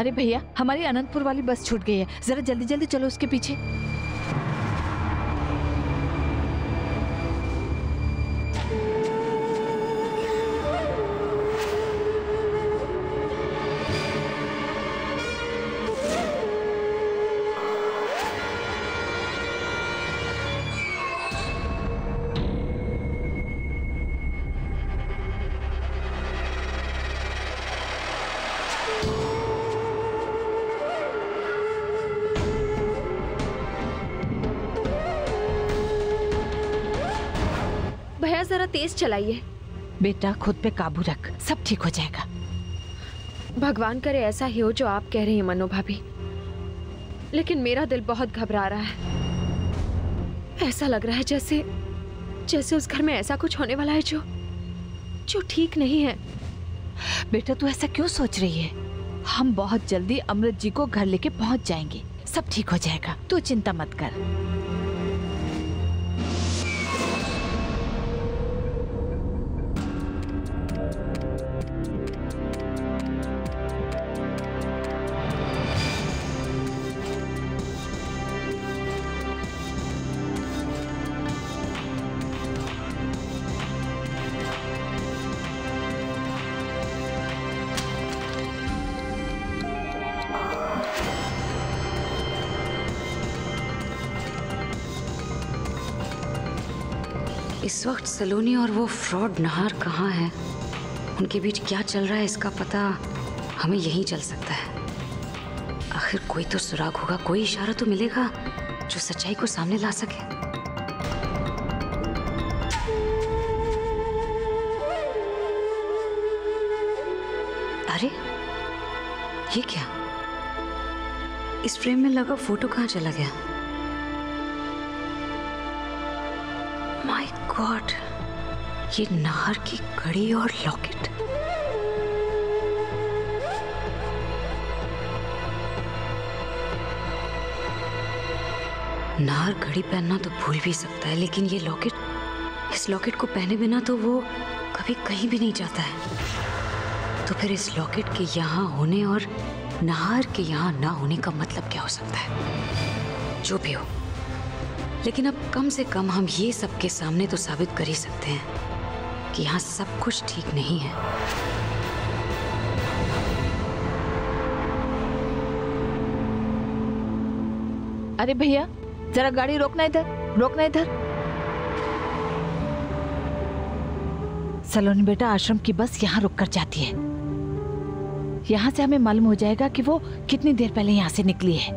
अरे भैया, हमारी अनंतपुर वाली बस छूट गई है। जरा जल्दी जल्दी चलो उसके पीछे। जरा तेज चलाइए। बेटा खुद पे काबू रख। सब ठीक हो जाएगा। भगवान करे ऐसा ही हो जो आप कह रही हैं मनो भाभी। लेकिन मेरा दिल बहुत घबरा रहा है। ऐसा लग रहा है जैसे जैसे उस घर में ऐसा कुछ होने वाला है जो जो ठीक नहीं है। बेटा तू ऐसा क्यों सोच रही है? हम बहुत जल्दी अमृत जी को घर लेके पहुँच जाएँगे। सब ठीक हो जाएगा। तू चिंता मत कर। इस वक्त सलोनी और वो फ्रॉड नहार कहाँ है? उनके बीच क्या चल रहा है इसका पता हमें यहीं चल सकता है। आखिर कोई तो सुराग होगा, कोई इशारा तो मिलेगा जो सच्चाई को सामने ला सके। अरे, ये क्या? इस फ्रेम में लगा फ़ोटो कहाँ चला गया? माय गॉड, ये नाहर की घड़ी और लॉकेट। नाहर घड़ी पहनना तो भूल भी सकता है, लेकिन ये लॉकेट, इस लॉकेट को पहने बिना तो वो कभी कहीं भी नहीं जाता है। तो फिर इस लॉकेट के यहाँ होने और नाहर के यहाँ ना होने का मतलब क्या हो सकता है? जो भी हो। लेकिन अब कम से कम हम ये सबके सामने तो साबित कर ही सकते हैं कि यहाँ सब कुछ ठीक नहीं है। अरे भैया, जरा गाड़ी रोकना इधर रोकना इधर। सलोनी बेटा, आश्रम की बस यहाँ रुक कर जाती है। यहाँ से हमें मालूम हो जाएगा कि वो कितनी देर पहले यहाँ से निकली है।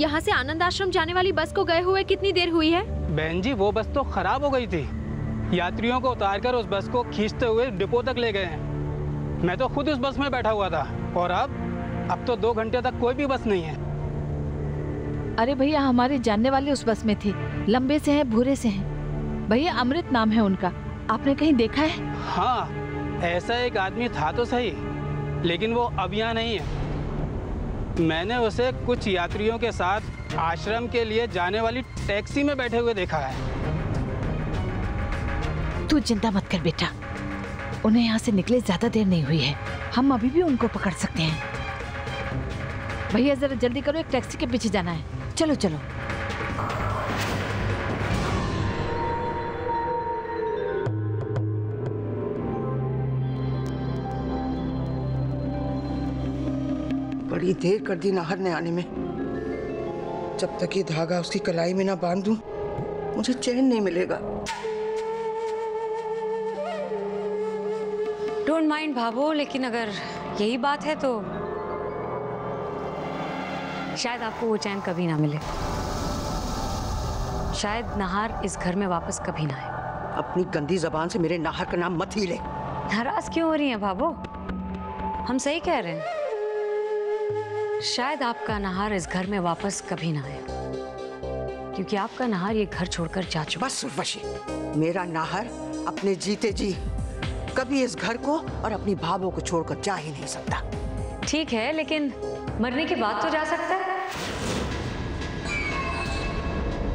यहाँ से आनंद आश्रम जाने वाली बस को गए हुए कितनी देर हुई है? बहन जी वो बस तो खराब हो गई थी। यात्रियों को उतारकर उस बस को खींचते हुए डिपो तक ले गए हैं। मैं तो खुद उस बस में बैठा हुआ था और अब अब तो दो घंटे तक कोई भी बस नहीं है। अरे भैया हमारे जानने वाले उस बस में थे। लंबे से हैं भूरे से हैं। भैया अमृत नाम है उनका। आपने कहीं देखा है? हाँ ऐसा एक आदमी था तो सही लेकिन वो अब यहाँ नहीं है। मैंने उसे कुछ यात्रियों के साथ आश्रम के लिए जाने वाली टैक्सी में बैठे हुए देखा है। तू चिंता मत कर बेटा। उन्हें यहाँ से निकले ज़्यादा देर नहीं हुई है। हम अभी भी उनको पकड़ सकते हैं। भैया, जरा जल्दी करो, एक टैक्सी के पीछे जाना है। चलो चलो। बड़ी देर कर दी नाहर ने आने में। जब तक ये धागा उसकी कलाई में ना बाँध दूँ मुझे चैन नहीं मिलेगा। डोंट माइंड भावो लेकिन अगर यही बात है तो शायद आपको वो चैन कभी ना मिले। शायद नहार इस घर में वापस कभी ना आए। अपनी गंदी जबान से मेरे नाहर का नाम मत ही ले। नाराज़ क्यों हो रही हैं भाभो? हम सही कह रहे हैं। शायद आपका नहार इस घर में वापस कभी ना आए क्योंकि आपका नहार ये घर छोड़कर जा चुका। बस उर्वशी मेरा नाहर अपने जीते जी कभी इस घर को और अपनी भावों को छोड़कर जा ही नहीं सकता। ठीक है लेकिन मरने के बाद तो जा सकता है।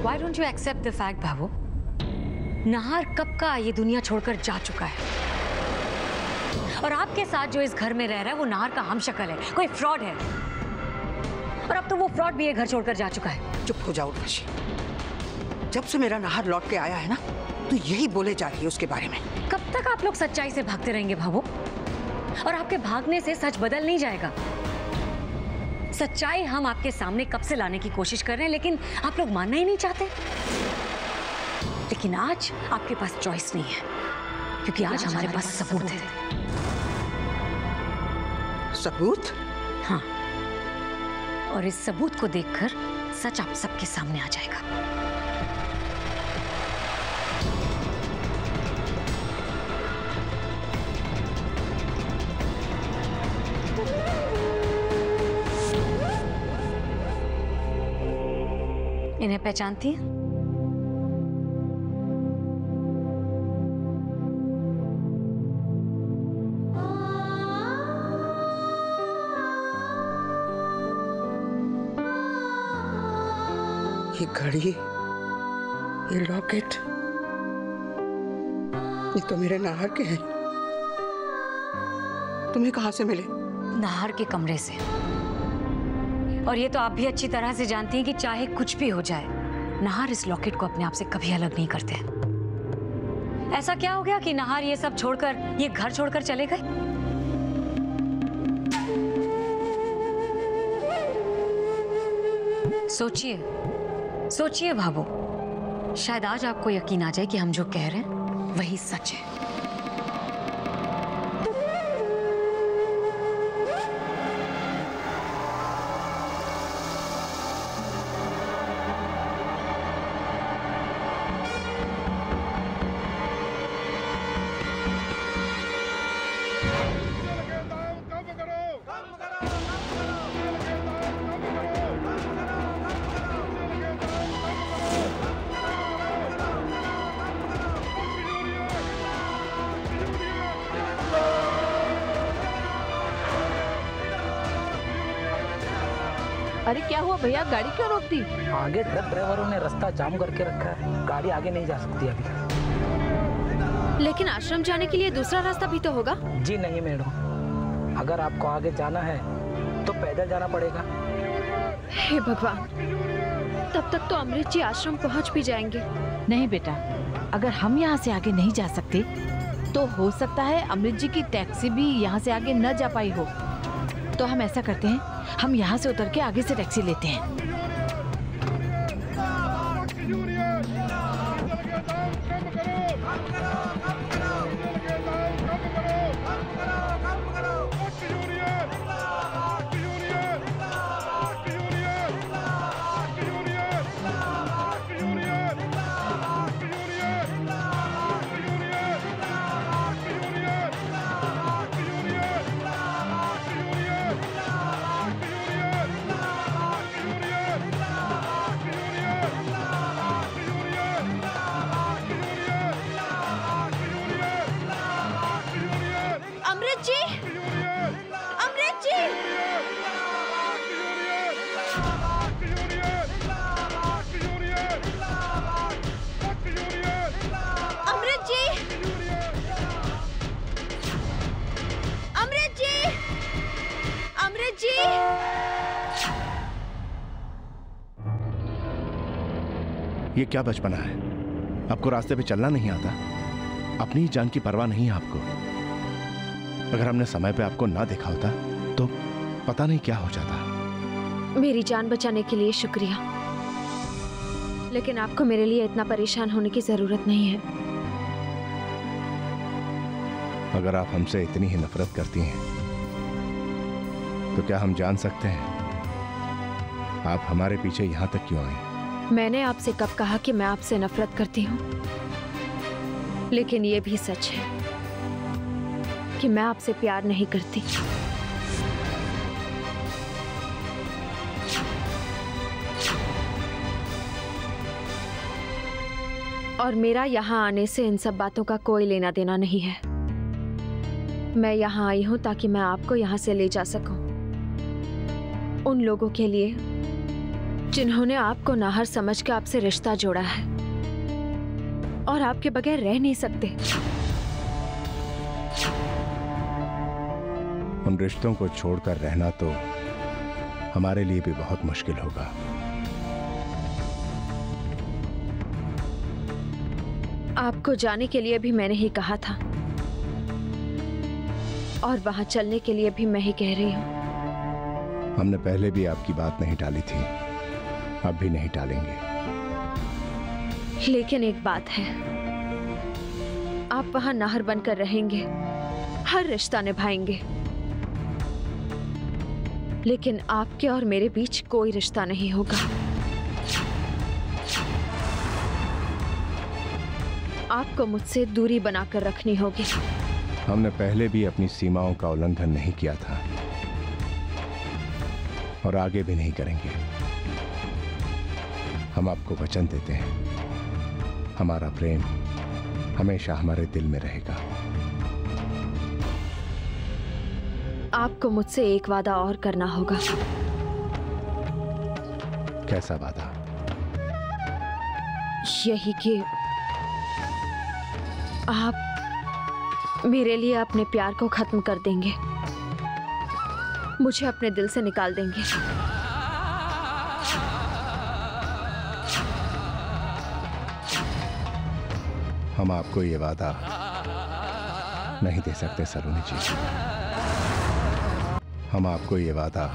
Why don't you accept the fact भावो? नाहर कब का ये दुनिया छोड़कर जा चुका है? और आपके साथ जो इस घर में रह रहा है वो नाहर का हम शक्ल है। कोई फ्रॉड है? और अब तो वो फ्रॉड भी ये घर छोड़कर जा चुका है। चुप हो जाओ उर्वशी। जब से मेरा नाहर लौट के आया है ना तो यही बोले जा रही है उसके बारे में। कब तक आप लोग सच्चाई से भागते रहेंगे भावो और आपके भागने से सच बदल नहीं जाएगा। सच्चाई हम आपके सामने कब से लाने की कोशिश कर रहे हैं लेकिन आप लोग मानना ही नहीं चाहते। लेकिन आज आपके पास चॉइस नहीं है क्योंकि आज हमारे पास सबूत है। सबूत? हाँ और इस सबूत को देखकर सच आप सबके सामने आ जाएगा। इन्हें पहचानती है? घड़ी ये लॉकेट ये तो मेरे नाहर के हैं। तुम्हें कहाँ से मिले? नाहर के कमरे से। और ये तो आप भी अच्छी तरह से जानती हैं कि चाहे कुछ भी हो जाए, नाहर इस लॉकेट को अपने आप से कभी अलग नहीं करते। ऐसा क्या हो गया कि नाहर ये सब छोड़कर, ये घर छोड़कर चले गए? सोचिए। सोचिए भाबो शायद आज आपको यकीन आ जाए कि हम जो कह रहे हैं, वही सच है। अरे क्या हुआ भैया? गाड़ी क्यों रोक दी? आगे ट्रक ड्राइवरों ने रास्ता जाम करके रखा है। गाड़ी आगे नहीं जा सकती अभी। लेकिन आश्रम जाने के लिए दूसरा रास्ता भी तो होगा। जी नहीं मैडम। अगर आपको आगे जाना है तो पैदल जाना पड़ेगा। हे भगवान तब तक तो अमृत जी आश्रम पहुँच भी जाएँगे। नहीं बेटा अगर हम यहाँ से आगे नहीं जा सकते तो हो सकता है अमृत जी की टैक्सी भी यहाँ से आगे न जा पाई हो। तो हम ऐसा करते हैं हम यहाँ से उतर के आगे से टैक्सी लेते हैं ये क्या बचपना है? आपको रास्ते पे चलना नहीं आता? अपनी ही जान की परवाह नहीं है आपको। अगर हमने समय पे आपको ना देखा होता तो पता नहीं क्या हो जाता। मेरी जान बचाने के लिए शुक्रिया। लेकिन आपको मेरे लिए इतना परेशान होने की ज़रूरत नहीं है। अगर आप हमसे इतनी ही नफरत करती हैं तो क्या हम जान सकते हैं? आप हमारे पीछे यहाँ तक क्यों आए? मैंने आपसे कब कहा कि मैं आपसे नफरत करती हूँ? लेकिन ये भी सच है कि मैं आपसे प्यार नहीं करती। और मेरा यहाँ आने से इन सब बातों का कोई लेना देना नहीं है। मैं यहाँ आई हूँ ताकि मैं आपको यहाँ से ले जा सकूँ। उन लोगों के लिए जिन्होंने आपको नाहर समझ के आपसे रिश्ता जोड़ा है और आपके बगैर रह नहीं सकते। उन रिश्तों को छोड़कर रहना तो हमारे लिए भी बहुत मुश्किल होगा। आपको जाने के लिए भी मैंने ही कहा था। और वहाँ चलने के लिए भी मैं ही कह रही हूँ। हमने पहले भी आपकी बात नहीं टाली थी। अब भी नहीं टालेंगे। लेकिन एक बात है। आप वहाँ नाहर बनकर रहेंगे। हर रिश्ता निभाएँगे। लेकिन आपके और मेरे बीच कोई रिश्ता नहीं होगा। आपको मुझसे दूरी बनाकर रखनी होगी। हमने पहले भी अपनी सीमाओं का उल्लंघन नहीं किया था। और आगे भी नहीं करेंगे। हम आपको वचन देते हैं। हमारा प्रेम हमेशा हमारे दिल में रहेगा। आपको मुझसे एक वादा और करना होगा। कैसा वादा? यही कि आप मेरे लिए अपने प्यार को खत्म कर देंगे। मुझे अपने दिल से निकाल देंगे। हम आपको ये वादा नहीं दे सकते सलोनी जी। हम आपको ये वादा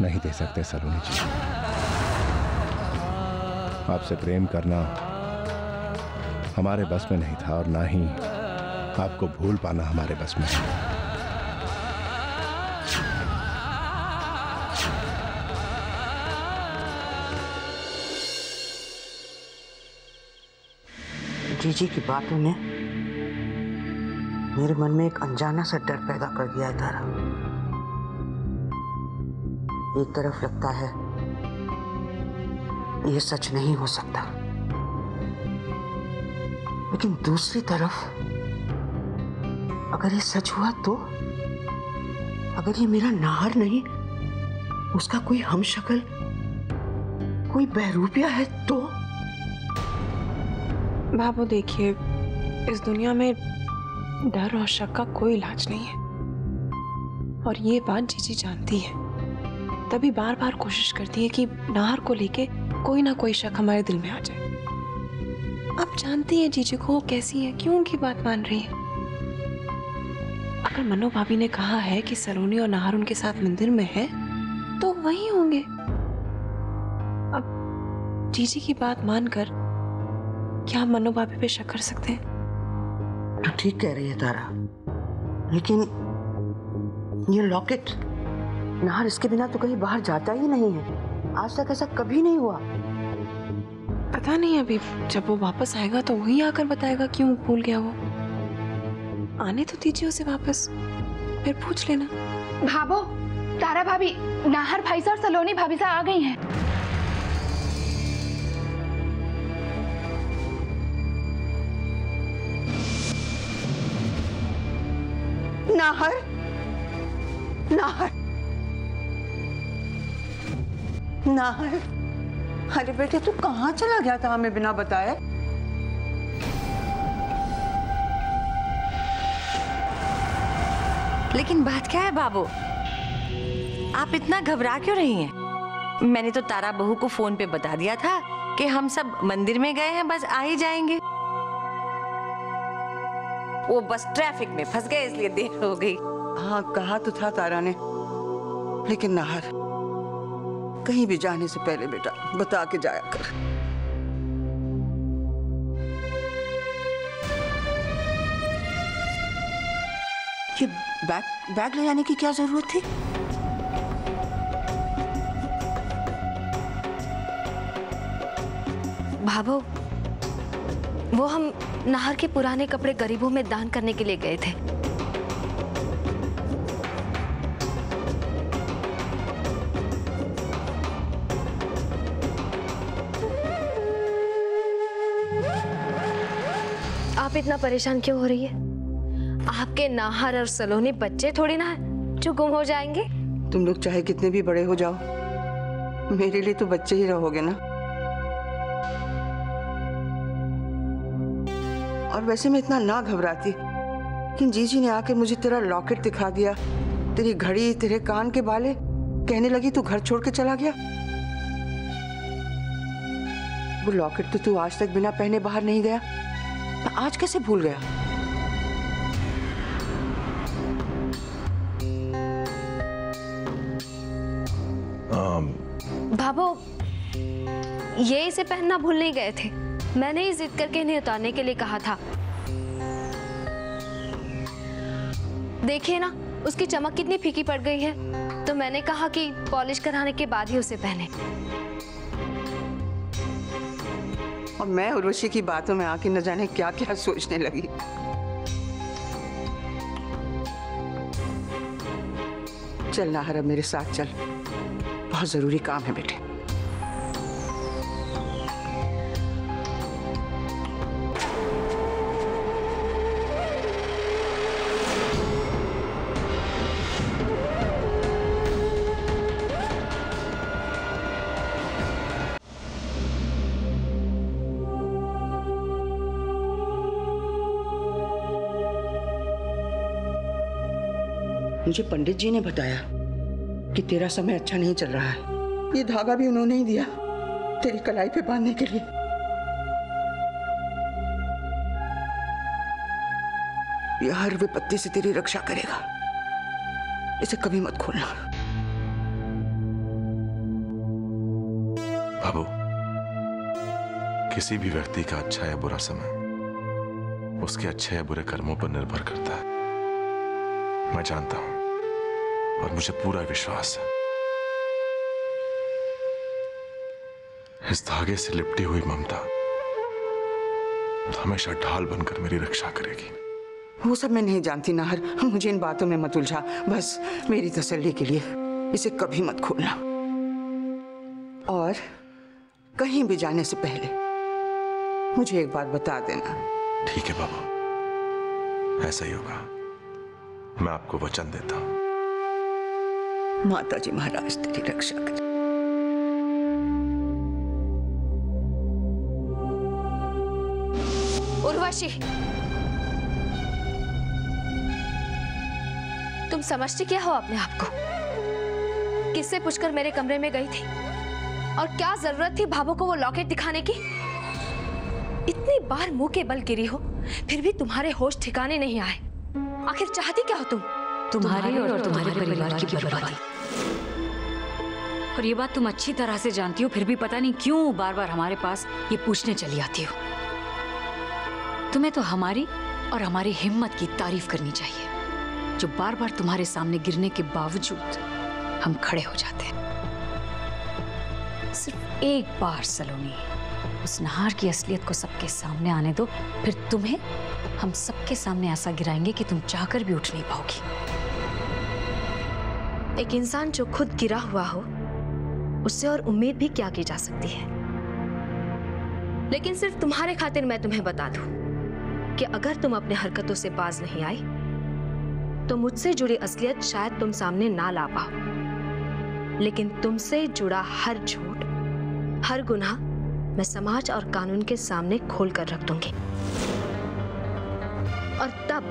नहीं दे सकते सलोनी जी। आपसे प्रेम करना हमारे बस में नहीं था और ना ही आपको भूल पाना हमारे बस में। है जीजी की बातों ने मेरे मन में एक अनजाना सा डर पैदा कर दिया तारा। एक तरफ़ लगता है ये सच नहीं हो सकता। लेकिन दूसरी तरफ़, अगर ये सच हुआ तो अगर ये मेरा नाहर नहीं, उसका कोई हम शक्ल कोई बहरूपिया है तो? बाबू, देखिए, इस दुनिया में डर और शक का कोई इलाज नहीं है। और ये बात जीजी जानती है। तभी बार बार कोशिश करती है कि नाहर को लेके कोई ना कोई शक हमारे दिल में आ जाए। आप जानती हैं जीजी को कैसी है? क्यों उनकी बात मान रही है? अगर मनो भाभी ने कहा है कि सलोनी और नाहर उनके साथ मंदिर में है तो वही होंगे। अब जीजी की बात मानकर क्या हम मनो भाभी पे शक कर सकते हैं? तो ठीक कह रही है तारा। लेकिन ये लॉकेट नाहर इसके बिना तो कहीं बाहर जाता ही नहीं है। आज तक ऐसा कभी नहीं हुआ। पता नहीं अभी जब वो वापस आएगा तो वही आकर बताएगा क्यों भूल गया वो। आने तो दीजिए उसे वापस फिर पूछ लेना। भाभो तारा भाभी नाहर भाई साहब और सलोनी भाभी साहब आ गई हैं। नाहर? नाहर। नाहर? अरे बेटे, तू कहाँ चला गया था हमें बिना बताए? लेकिन बात क्या है, बाबू? आप इतना घबरा क्यों रही हैं? मैंने तो तारा बहू को फ़ोन पे बता दिया था कि हम सब मंदिर में गए हैं, बस आ ही जाएँगे। वो बस ट्रैफ़िक में फंस गए इसलिए देर हो गई। हाँ कहा तो था तारा ने लेकिन नाहर कहीं भी जाने से पहले बेटा बता के जाया कर। ये बैग बैग ले जाने की क्या ज़रूरत थी? भाभो वो हम नाहर के पुराने कपड़े गरीबों में दान करने के लिए गए थे। आप इतना परेशान क्यों हो रही है? आपके नाहर और सलोनी बच्चे थोड़ी ना है जो गुम हो जाएँगे। तुम लोग चाहे कितने भी बड़े हो जाओ, मेरे लिए तो बच्चे ही रहोगे ना। और वैसे मैं इतना ना घबराती लेकिन जीजी ने आके मुझे तेरा लॉकेट दिखा दिया। तेरी घड़ी तेरे कान के बाले। कहने लगी तू घर छोड़ के चला गया? वो लॉकेट तो तू आज तक बिना पहने बाहर नहीं गया। आज कैसे भूल गया? भाभो ये इसे पहनना भूल नहीं गए थे। मैंने ही जिद करके इन्हें उतारने के लिए कहा था। देखिए ना, उसकी चमक कितनी फीकी पड़ गई है। तो मैंने कहा कि पॉलिश कराने के बाद ही उसे पहने। और मैं उर्वशी की बातों में आके न जाने क्या क्या सोचने लगी। चल नाहर मेरे साथ चल। बहुत ज़रूरी काम है बेटे। मुझे पंडित जी ने बताया कि तेरा समय अच्छा नहीं चल रहा है। ये धागा भी उन्होंने ही दिया तेरी कलाई पे बांधने के लिए। यह हर विपत्ति से तेरी रक्षा करेगा। इसे कभी मत खोलना। बाबू किसी भी व्यक्ति का अच्छा या बुरा समय उसके अच्छे या बुरे कर्मों पर निर्भर करता है। मैं जानता हूँ। और मुझे पूरा विश्वास है। इस धागे से लिपटी हुई ममता हमेशा ढाल बनकर मेरी रक्षा करेगी। वो सब मैं नहीं जानती नाहर। मुझे इन बातों में मत उलझा। बस मेरी तसल्ली के लिए इसे कभी मत खोलना। और कहीं भी जाने से पहले मुझे एक बात बता देना। ठीक है बाबू। ऐसा ही होगा। मैं आपको वचन देता हूँ। माता जी महाराज, तेरी रक्षा करे। उर्वशी, तुम समझती क्या हो अपने आप को? किससे पूछकर मेरे कमरे में गई थी? और क्या ज़रूरत थी भाभो को वो लॉकेट दिखाने की? इतनी बार मुँह के बल गिरी हो, फिर भी तुम्हारे होश ठिकाने नहीं आए। आखिर चाहती क्या हो तुम? तुम्हारी और तुम्हारे परिवार की बर्बादी। और ये बात तुम अच्छी तरह से जानती हो फिर भी पता नहीं क्यों बार बार हमारे पास ये पूछने चली आती हो। तुम्हें तो हमारी और हमारी हिम्मत की तारीफ़ करनी चाहिए जो बार बार तुम्हारे सामने गिरने के बावजूद हम खड़े हो जाते हैं। सिर्फ़ एक बार सलोनी उस नहार की असलियत को सबके सामने आने दो फिर तुम्हें हम सबके सामने ऐसा गिराएँगे कि तुम चाहकर भी उठ नहीं पाओगी। एक इंसान जो खुद गिरा हुआ हो, उससे और उम्मीद भी क्या की जा सकती है? लेकिन सिर्फ़ तुम्हारे खातिर मैं तुम्हें बता दूँ कि अगर तुम अपने हरकतों से बाज नहीं आई तो मुझसे जुड़ी असलियत शायद तुम सामने ना ला पाओ। लेकिन तुमसे जुड़ा हर झूठ, हर गुनाह मैं समाज और कानून के सामने खोल कर रख दूँगी। और तब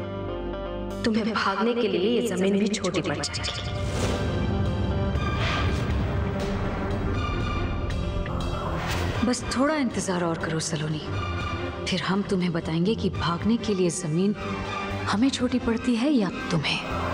तुम्हें भागने के लिए ये ज़मीन भी छोटी पड़ जाएगी। बस थोड़ा इंतज़ार और करो, सलोनी। फिर हम तुम्हें बताएँगे कि भागने के लिए ज़मीन हमें छोटी पड़ती है या तुम्हें?